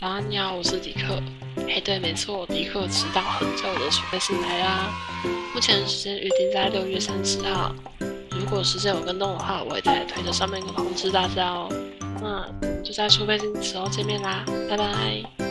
早安，你好，我是迪克。嘿，对，没错，迪克迟到很久的储备信来啦。目前时间预定在六月三十号。如果时间有跟动的话，我会在推特上面通知大家哦。那就在出备信的时候见面啦，拜拜。